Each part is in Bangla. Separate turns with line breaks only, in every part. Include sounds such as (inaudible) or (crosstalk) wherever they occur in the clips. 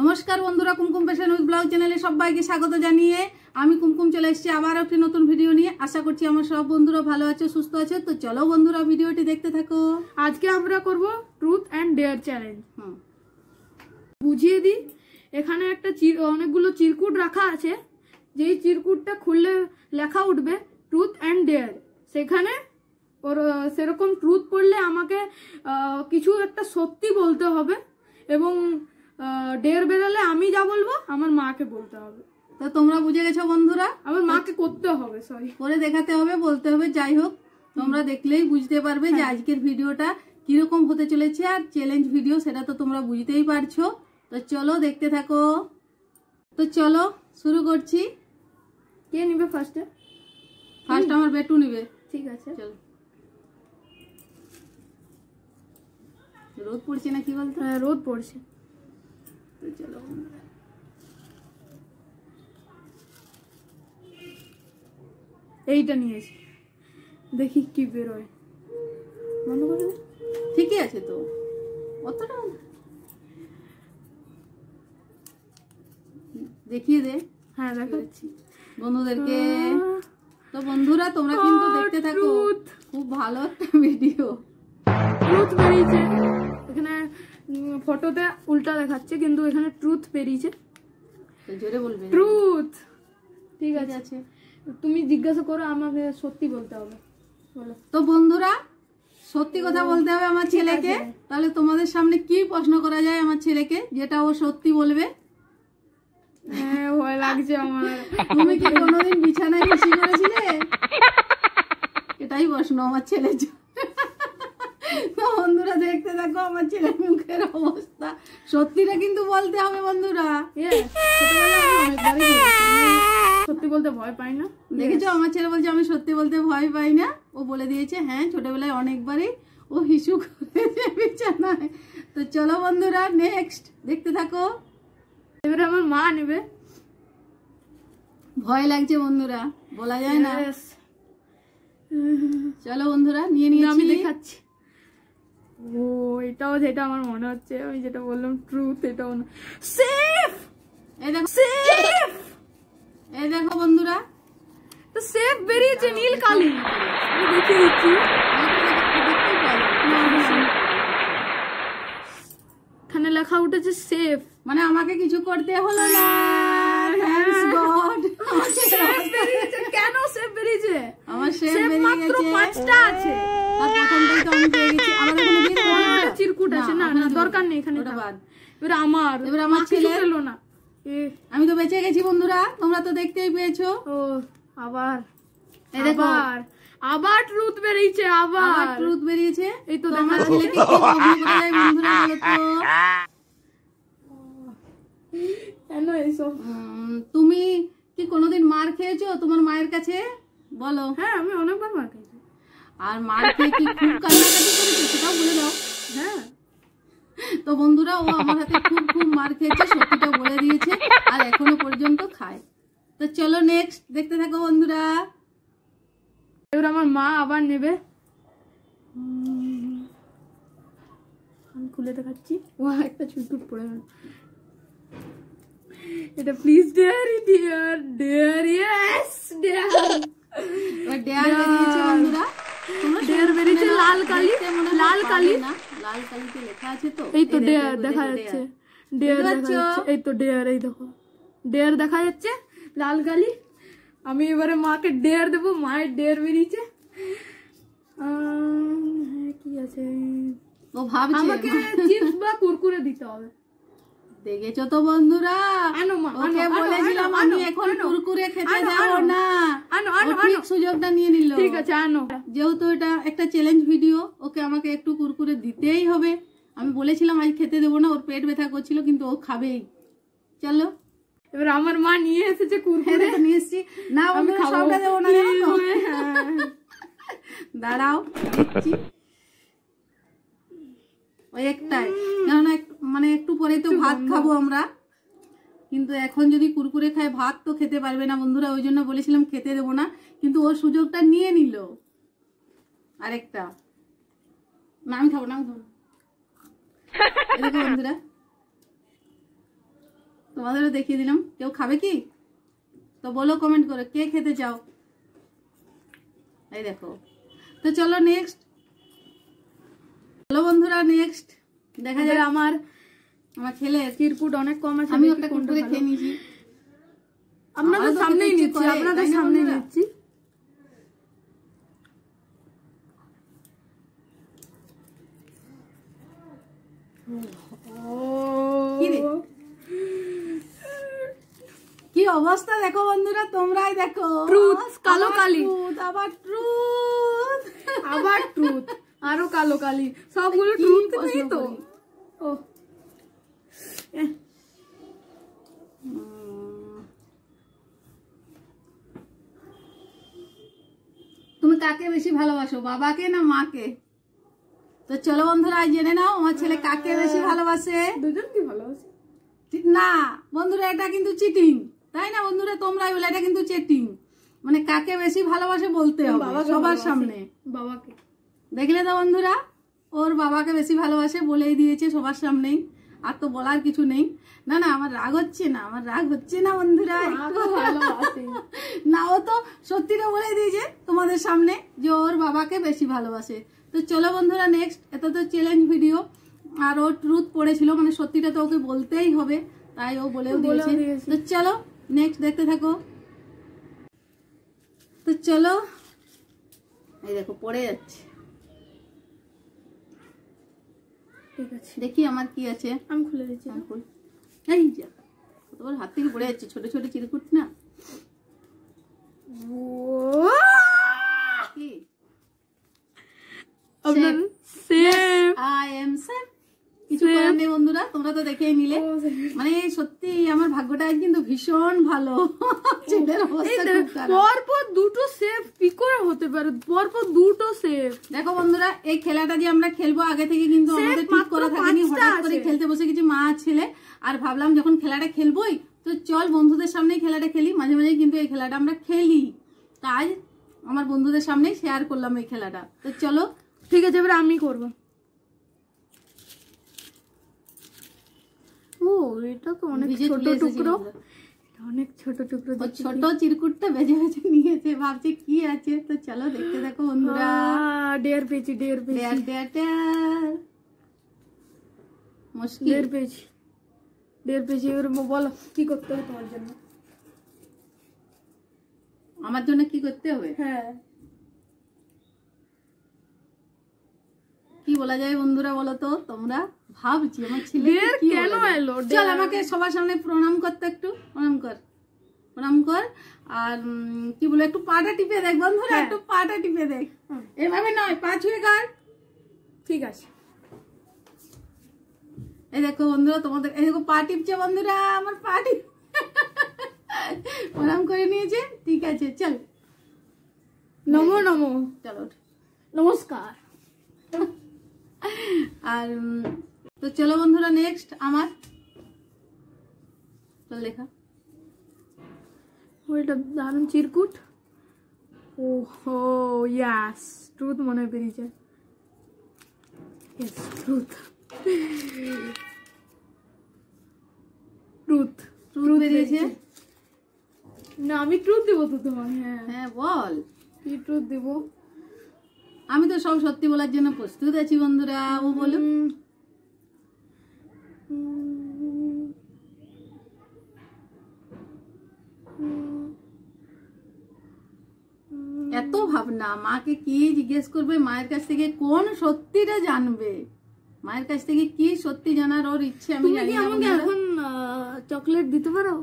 নমস্কার বন্ধুরা কুমকুম পেশন উইথ ব্লগ চ্যানেলে সবাইকে স্বাগত জানিয়ে আমি কুমকুম চলে এসেছি আবার একটি নতুন ভিডিও নিয়ে। আশা করছি আমার সব বন্ধুরা ভালো আছে সুস্থ আছে। তো চলো বন্ধুরা ভিডিওটি দেখতে থাকো।
আজকে আমরা করব ট্রুথ অ্যান্ড ডেয়ার চ্যালেঞ্জ বুঝিয়ে দিই এখানে একটা চির- অনেকগুলো চিরকুট রাখা আছে। যেই চিরকুটটা খুললে লেখা উঠবে ট্রুথ অ্যান্ড ডেয়ার সেখানে ওর সেরকম ট্রুথ পড়লে আমাকে কিছু একটা সত্যি বলতে হবে এবং ডেয়ার বেরোলে আমি যা বলব আমার মাকে বলতে হবে।
তো তোমরা বুঝে গেছো বন্ধুরা?
আমার মাকে করতে হবে সরি
করে দেখাতে হবে বলতে হবে যাই হোক তোমরা দেখলেই বুঝতে পারবে যে আজকের ভিডিওটা কীরকম হতে চলেছে আর চ্যালেঞ্জ ভিডিও সেটা তো তোমরা বুঝতেই পারছ। তো চলো দেখতে থাকো। তো চলো শুরু করছি।
কে নিবে ফার্স্টে
ফার্স্ট আমার বেটু নিবে।
ঠিক আছে।
চলো। রোদ পড়ছে না কি বলতো?
হ্যাঁ, রোদ পড়ছে।
তো চলো।
এইটা নিয়েছি দেখি কি বেরোয়। বন্ধ করে
ঠিকই আছে তো। অতটা দেখিয়ে দে।
হ্যাঁ দেখাচ্ছি
বন্ধুদেরকে। তো বন্ধুরা তোমরা কিন্তু দেখতে থাকো। খুব ভালো একটা ভিডিও।
বেরিয়েছে। এখানে ফটোতে উল্টা দেখাচ্ছে কিন্তু এখানে ট্রুথ বেরিয়েছে।
জোরে বলবে
ট্রুথ ঠিক আছে।
আছে।
তুমি জিজ্ঞাসা করো আমাকে সত্যি বলতে হবে। বলো।
তো বন্ধুরা সত্যি কথা বলতে হবে আমার ছেলেকে। তাহলে তোমাদের সামনে কি প্রশ্ন করা যায় আমার ছেলেকে যেটা ও সত্যি বলবে?
হ্যাঁ ভয় লাগছে আমার।
তুমি কি কোনোদিন বিছানায় খুশি করেছিলে? এটাই প্রশ্ন আমার ছেলের জন্য। বন্ধুরা দেখতে থাকো আমার ছেলের মুখের অবস্থা। সত্যিটা কিন্তু বলতে হবে বন্ধুরা।
আমি সত্যি বলতে ভয় পাই না।
দেখেছ আমার ছেলে বলছে আমি সত্যি বলতে ভয় পাই না। ও বলে দিয়েছে হ্যাঁ ছোটবেলায় অনেকবারই ও হিসু করেছে বিছানায়। তো চলো বন্ধুরা নেক্সট দেখতে থাকো।
এবারে আমার মা নেবে।
ভয় লাগছে বন্ধুরা। বলা যায় না. চলো বন্ধুরা নিয়ে
নিয়ে
আমি
দেখাচ্ছি। ও এটাও যেটা আমার মনে হচ্ছে আমি যেটা বললাম ট্রুথ এটাও না। সেফ
এই দেখো
সেফ
এই দেখো বন্ধুরা।
তো সেফ বেরিয়েছে নীল কালি। আমি দেখে দিচ্ছি। এখানে লেখা উঠেছে সেফ
মানে আমাকে কিছু করতে হলো না। থ্যাঙ্কস গড
বেরিয়েছে?
আমার
মাত্র পাঁচটা আছে।
আর প্রথমটাই তো আমি পেয়ে গেছি। (laughs) আমার দিয়ে
চিরকুট আছে। না না দরকার নেই এখানে
ওটা বাদ।
এবার আমার।
এবার আমার ছেলের-
পেল না।
আমি তো বেঁচে গেছি বন্ধুরা। তোমরা তো দেখতেই পেয়েছ।
ও আবার। আবার। আবার ট্রুথ বেরিয়েছে আবার।
ট্রুথ বেরিয়েছে।
এই তো
আমার ছেলেকে কি বন্ধুরা বলো
কেন
তুমি কি কোনোদিন মার খেয়েছো তোমার মায়ের কাছে? বলো।
হ্যাঁ আমি অনেকবার মার খাইছি।
আর মার খেয়ে কি খুব কান্নাকাটি করেছ সেটাও বলে দাও।
হ্যাঁ।
তো বন্ধুরা ও আমার হাতে খুব খুব মার খেয়েছে সত্যিটা বলে দিয়েছে আর এখনও পর্যন্ত খায়। তো চলো নেক্সট দেখতে থাকো বন্ধুরা।
এবার আমার মা আবার নেবে। আমি খুলে দেখাচ্ছি। ও একটা চুটুট পড়ে গেল। এটা please dairy dear dear yes
dear dare বেরিয়েছে বন্ধুরা।
ডেয়ার বেরিয়েছে লাল কালি
দেখতে
লাল কালি।
লাল কালিতে লেখা আছে তো?
এই তো ডেয়ার
দেখা
যাচ্ছে।
ডেয়ার।
ডেয়ার দেখা যাচ্ছে। এই তো ডেয়ার এই দেখো। ডেয়ার দেখা যাচ্ছে লাল কালি। আমি এবারে মাকে ডেয়ার দেবো মায়ের ডেয়ার বেরিয়েছে। হ্যাঁ, কি আছে?
ও ভাবছে।
আমাকে চিপস বা কুরকুরে দিতে হবে।
দেখেছ তো বন্ধুরা?
আনো মা
ওকে বলেছিলাম আমি এখন কুরকুরে খেতে
আনো।
না।
আনো আনো
ঠিক সুযোগটা নিয়ে নিল।
ঠিক আছে আনো।
যেহেতু এটা একটা চ্যালেঞ্জ ভিডিও ওকে আমাকে একটু কুরকুরে দিতেই হবে। আমি বলেছিলাম আজ খেতে দেবো না ওর পেট ব্যথা করছিল কিন্তু ও খাবেই। চলো।
এবার আমার মা নিয়ে এসেছে কুরকুরে।
নিয়ে এসেছি। না
আমি
সবটা দেবো না?
হ্যাঁ।
দাঁড়াও দেখছি। ওই একটাই। কেননা মানে একটু পরে তো ভাত খাব আমরা। কিন্তু এখন যদি কুরকুরে খায় ভাত তো খেতে পারবে না বন্ধুরা ওই জন্য বলেছিলাম খেতে দেবো না। কিন্তু ওর সুযোগটা নিয়ে নিল। আরেকটা। না আমি খাব না আমি খাব বন্ধুরা। তোমাদেরও দেখিয়ে দিলাম। কেউ খাবে কি? তো বলো কমেন্ট করে কে খেতে চাও? এই দেখো। তো চলো নেক্সট চলো বন্ধুরা নেক্সট দেখা যাক
আমার
আমার ছেলে
চিরকুট অনেক কম আছে
আমি একটা কুকুরে খেয়ে নিয়েছি।
আপনাদের সামনেই নিচ্ছি আপনাদের সামনেই নিচ্ছি।
কি অবস্থা দেখো বন্ধুরা তোমরাই দেখো।
কালো কালি।
আবার ট্রুথ
আবার ট্রুথ আরও কালো কালি। সবগুলো ট্রুথ নেই তো? ও।
তুমি কাকে বেশি ভালোবাসো বাবাকে না মাকে? তো চলো বন্ধুরা জেনে নাও আমার ছেলে কাকে বেশি ভালোবাসে?
দুজন কি ভালো
ঠিক না বন্ধুরা এটা কিন্তু চিটিং তাই না বন্ধুরা? তোমরাই বলে এটা কিন্তু চিটিং মানে কাকে বেশি ভালোবাসে বলতে হবে সবার সামনে।
বাবাকে।
দেখলে তো বন্ধুরা ওর বাবাকে বেশি ভালোবাসে বলেই দিয়েছে সবার সামনেই। আর তো বলার কিছু নেই। না না আমার রাগ হচ্ছে না আমার রাগ হচ্ছে না বন্ধুরা (laughs) না ও তো সত্যিটা বলে দিয়েছে তোমাদের সামনে যে ওর বাবাকে বেশি ভালোবাসে। তো চলো বন্ধুরা নেক্সট এটা তো চ্যালেঞ্জ ভিডিও আর ও ট্রুথ পড়েছিল মানে সত্যিটা তো ওকে বলতেই হবে তাই ও বলেও দিয়েছে। তো চলো নেক্সট দেখতে থাকো। তো চলো। এই দেখো পড়ে যাচ্ছে।
ঠিক আছে।
দেখি আমার কি আছে।
আমি খুলে দিচ্ছি।
খুল- এই যা কতবার হাত থেকে পড়ে যাচ্ছে ছোট ছোট চিরকুট না? কি?
সেফ
আই এম সেফ কিছু করার নেই বন্ধুরা তোমরা তো দেখেই নিলে। মানে সত্যি আমার ভাগ্যটা কিন্তু ভীষণ ভালো। (laughs) ছেলের অবস্থা খুব খারাপ।
পরপর দুটো সেফ কি করে হতে পারে? পরপর দুটো সেফ
দেখো বন্ধুরা এই খেলাটা যে আমরা খেলব আগে থেকে কিন্তু আমাদের ঠিক করা থাকেনি। হঠাৎ করে খেলতে বসে গেছি মা ছেলে আর ভাবলাম যখন খেলাটা খেলবোই তো চল বন্ধুদের সামনেই খেলাটা খেলি। মাঝে মাঝে কিন্তু এই খেলাটা আমরা খেলি। তাই আমার বন্ধুদের সামনেই শেয়ার করলাম এই খেলাটা। তো চলো।
ঠিক আছে এবার আমি করব। ও এটা তো অনেক ছোট টুকরো। অনেক ছোট টুকরো
ছোট চিরকুটটা বেজে বেজে নিয়েছে ভাবছে কি আছে তো চলো দেখতে দেখো বন্ধুরা।
আহ, পেয়েছি ডের
ডেয়ার
পেয়েছি।
ডেয়ার ডেয়ার মুশকিল।
ডের পেয়েছি ডের পেয়েছি এবার বলো কি করতে হবে তোমার জন্য?
আমার জন্য কি করতে হবে?
হ্যাঁ।
কি বলা যায় বন্ধুরা বলো তো? তোমরা ভাবছি আমার ছেলে
কেন এলো?
চল আমাকে সবার সামনে প্রণাম করতে একটু প্রণাম কর প্রণাম কর। আর কি বলে একটু পাটা টিপে দেখ বন্ধুরা
হ্যাঁ।
একটু পাটা টিপে দেখ। এভাবে নয় পা ছুঁয়ে কর
ঠিক আছে।
এই দেখো বন্ধুরা তোমাদের এই দেখো পা টিপছে বন্ধুরা আমার পা টিপ। প্রণাম করে নিয়েছে। ঠিক আছে চল।
নমো নমো।
চলো।
নমস্কার।
আর তো চলো বন্ধুরা নেক্সট আমার। চল দেখা।
ওইটা দারুণ চিরকুট। ও হো ইয়াস ট্রুথ মনে হয় বেরিয়েছে ইয়েস ট্রুথ ট্রুথ
ট্রুথ বেরিয়েছে
না আমি ট্রুথ দেবো তো তোমাকে হ্যাঁ।
হ্যাঁ বল।
কি ট্রুথ দেবো?
আমি তো সব সত্যি বলার জন্য প্রস্তুত আছি বন্ধুরা ও বলো।
উম, উম, উম,
এত ভাবনা মাকে কি জিজ্ঞেস করবে? মায়ের কাছ থেকে কোন সত্যিটা জানবে? মায়ের কাছ থেকে কি সত্যি জানার ওর ইচ্ছে আমি জানি
আমাকে এখন চকলেট দিতে পারো?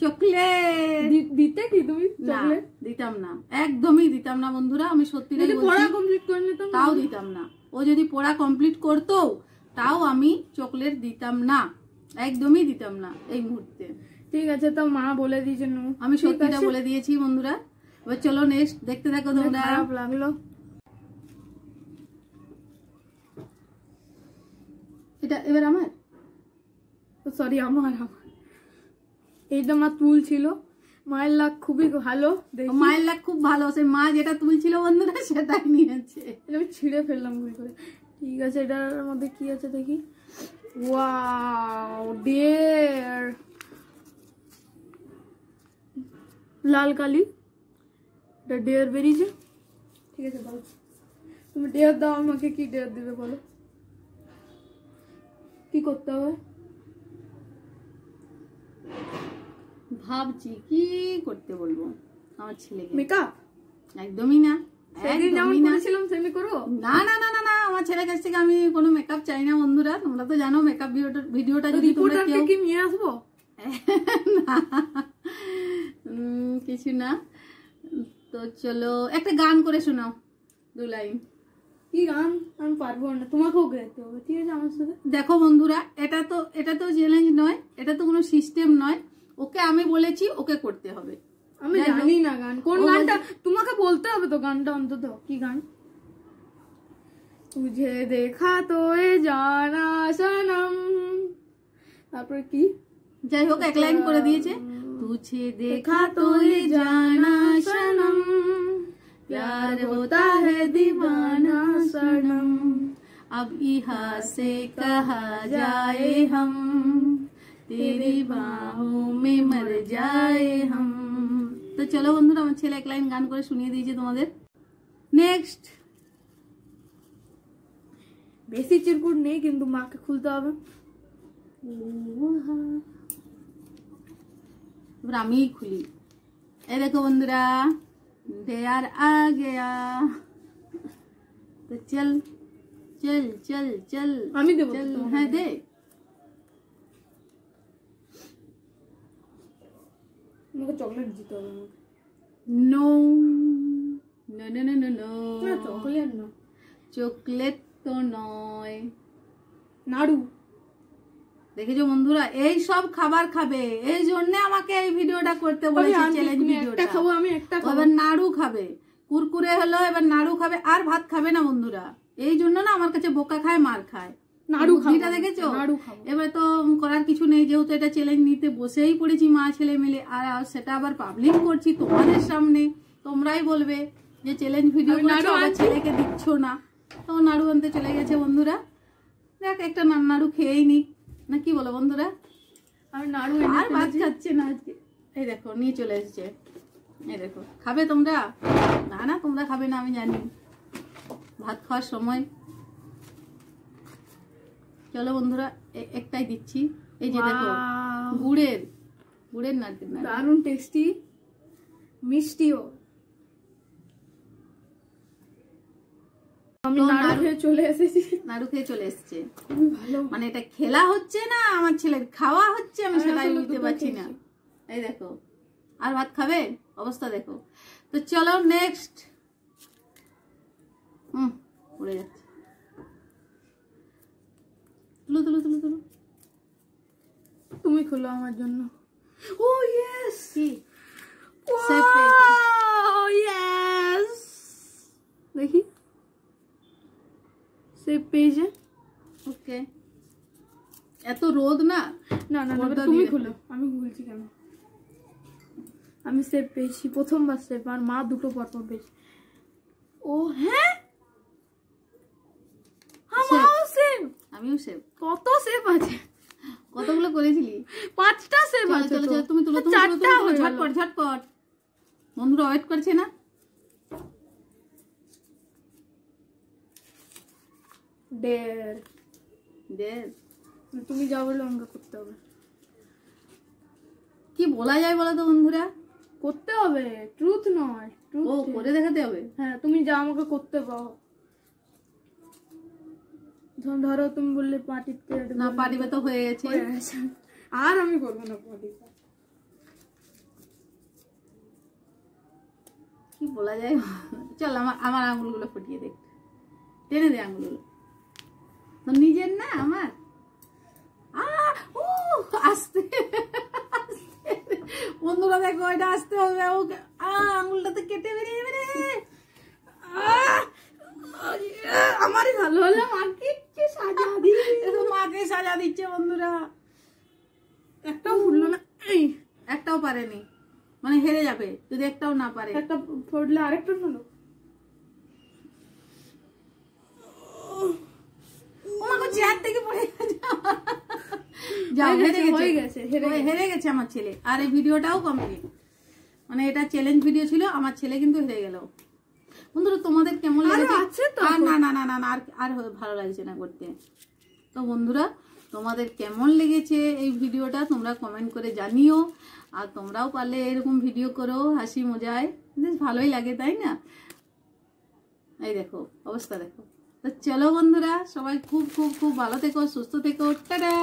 চকলেট।
দি- দিতে কি তুমি চকলেট?
দিতাম না। একদমই দিতাম না বন্ধুরা আমি সত্যিটাই
পড়া কমপ্লিট করে নিতাম
তাও দিতাম না। ও যদি পড়া কমপ্লিট করতো তাও আমি চকলেট দিতাম না। একদমই দিতাম না এই মুহূর্তে।
ঠিক আছে তো মা বলে দিয়েছে।
আমি সত্যিটা বলে দিয়েছি বন্ধুরা। এবার চলো নেক্সট দেখতে থাকো তোমরা।
খারাপ লাগল।
এটা এবার আমার?
সরি আমার আমার। এইটা আমার তুল ছিল মায়ের লাগ খুবই ভালো দেখি।
মায়ের লাগ খুব ভালো সে মা যেটা তুলছিল বন্ধুরা সেটাই নিয়েছে।
এটা আমি ছিঁড়ে ফেললাম ঘুরে করে। ঠিক আছে এটার মধ্যে কি আছে দেখি? ওয়াও ডিয়ার লাল কালি। এটা ডেয়ার বেরিয়েছে। ঠিক আছে বলো তুমি ডেয়ার দাও আমাকে কি ডেয়ার দিবে বলো? কি করতে হবে?
ভাবছি কি করতে বলব? আমার ছেলেকে।
মেকআপ
একদমই না না। না না না না আমার ছেলের কাছ থেকে আমি কোনো মেকআপ চাই না বন্ধুরা তোমরা তো জানো মেকআপ ভিডিওটা ভিডিওটা যদি তোমরা কেউ
কি নিয়ে আসব?
কিছু না। তো চলো একটা গান করে শোনাও দু লাইন।
কি গান? আমি পারব না তোমাকেও গাইতে হবে ঠিক আছে আমার সাথে?
দেখো বন্ধুরা এটা তো এটা তো চ্যালেঞ্জ নয় এটা তো কোনো সিস্টেম নয়। ওকে আমি বলেছি ওকে করতে হবে
আমি
যাই হোক।
জানি না গান কোন
ও
গানটা তোমাকে বলতে হবে তো গানটা অন্তত কি গান তুঝে দেখা তো এ জানা সনম তারপরে কি
যাই হোক এক লাইন করে দিয়েছে তুঝে দেখা তো ये जाना सनम प्यार होता है दीवाना सनम अब यहाँ से कहा जाए हम तेरी बाहों में मर जाए हम তো চলো বন্ধুরা আমার ছেলে এক লাইন গান করে শুনিয়ে দিয়েছে তোমাদের নেক্সট
বেশি চিরকুট নেই কিন্তু মাকে খুলতে হবে
এবার আমি খুলি এই দেখো বন্ধুরা দেয়ার আ গয়া তো চল চল চল চল
আমি দেবো
চল
তোমাকে।
হ্যাঁ দে
আমাকে চকলেট দিতে হবে আমাকে
no no no no no chocolate
না চকলেট
তো নয়
নাড়ু
দেখেছ বন্ধুরা? এই সব খাবার খাবে। এই জন্য আমাকে এই ভিডিওটা করতে বলেছি
আনছি,
চ্যালেঞ্জ ভিডিওটা।
খাব আমি একটা খাব।
এবার নাড়ু খাবে। কুরকুরে হলো এবার নাড়ু খাবে আর ভাত খাবে না বন্ধুরা। এই জন্য না আমার কাছে বোকা খায় মার খায়।
নাড়ু
বুদ্ধিটা দেখেছ?
নাড়ু
এবার তো করার কিছু নেই যেহেতু এটা চ্যালেঞ্জ নিতে বসেই পড়েছি মা ছেলে মিলে। আর আর সেটা আবার পাবলিক করছি তোমাদের সামনে। তোমরাই বলবে যে চ্যালেঞ্জ ভিডিও করছ ছেলেকে দিচ্ছ না। তো নাড়ু আনতে চলে গেছে বন্ধুরা। দেখ একটা নাড়ু খেয়েই নি। না কি বলো বন্ধুরা?
আমি নাড়ু
আর ভাত খাচ্ছে না আজকে। এই দেখো নিয়ে চলে এসেছে। এই দেখো খাবে তোমরা? না না তোমরা খাবে না আমি জানি। ভাত খাওয়ার সময় চলো বন্ধুরা একটাই দিচ্ছি। এই যে দেখো গুড়ের গুড়ের নারকেল
দারুণ টেস্টি মিষ্টিও। আমি নাড়ু
নাড়ু-
খেয়ে চলে এসেছি।
নাড়ু খেয়ে চলে এসছে। মানে এটা খেলা হচ্ছে না আমার ছেলের খাওয়া হচ্ছে আমি
আমি
সেটাই বুঝতে পারছি না। এই দেখো আর ভাত খাবে? অবস্থা দেখো। তো চলো নেক্সট হুম উড়ে যাচ্ছে। তুলো তুলো তুলো তুলো।
তুমি খোলো আমার জন্য। ও ইয়েস
কি।
ইয়েস দেখি। সেভ পেয়েছে
ওকে এত রোদ না?
না না তুমি খুলো। আমি খুলছি কেন? আমি সেভ পেয়েছি। প্রথমবার সেভ আর মা দুটো পরপর পর পেয়েছি। ও হ্যাঁ? সেভ
আমিও সেভ
কত সেভ আছে?
কতগুলো করেছিলি?
পাঁচটা
চলো
আছে
চলো। চলো তুমি তুলো
চারটা।
ঝটপট ঝটপট। বন্ধুরা ওয়েট করছে না?
দেড়।
দেখ
তুমি যা বললে আমাকে করতে হবে।
কি বলা যায় বলো তো বন্ধুরা?
করতে হবে। ট্রুথ নয়। ট্রুথ
ও করে দেখাতে হবে?
হ্যাঁ তুমি যা আমাকে করতে পারো। ধরো তুমি বললে পার্টি
না পারিবে তো হয়ে গেছে।
আর আমি করব না পার্টি
কি বলা যায়? চল আমার আমার আঙুলগুলো ফুটিয়ে দেখ। টেনে দে আঙুলগুলো। তো নিজের না আমার? উহ, আস্তে। বন্ধুরা দেখো এটা আসতে হবে। ওকে আহ, আঙুলটাতে কেটে বেরিয়ে আহ,
আমারই ভালো হলো মাকে কে সাজা
মাকে সাজা দিচ্ছে বন্ধুরা।
একটাও না।
একটাও পারেনি। মানে হেরে যাবে যদি একটাও না পারে।
একটা আরেকটা
চেয়ার থেকে পড়ে গেছে। যাও হেরে
গেছে
আমার ছেলে। আর এই ভিডিওটাও কমপ্লিট মানে এটা চ্যালেঞ্জ ভিডিও ছিল আমার ছেলে কিন্তু হেরে গেল। বন্ধুরা তোমাদের কেমন লেগেছে? না না না না, আর আর ভালো লাগছে না করতে। তো বন্ধুরা তোমাদের কেমন লেগেছে এই ভিডিওটা তোমরা কমেন্ট করে জানিও। আর তোমরাও পারলে এরকম ভিডিও করো হাসি মজায়। বেশ ভালোই লাগে তাই না? এই দেখো অবস্থা দেখো। তো চলো বন্ধুরা সবাই খুব খুব খুব ভালো থেকো সুস্থ থেকো। টাটা!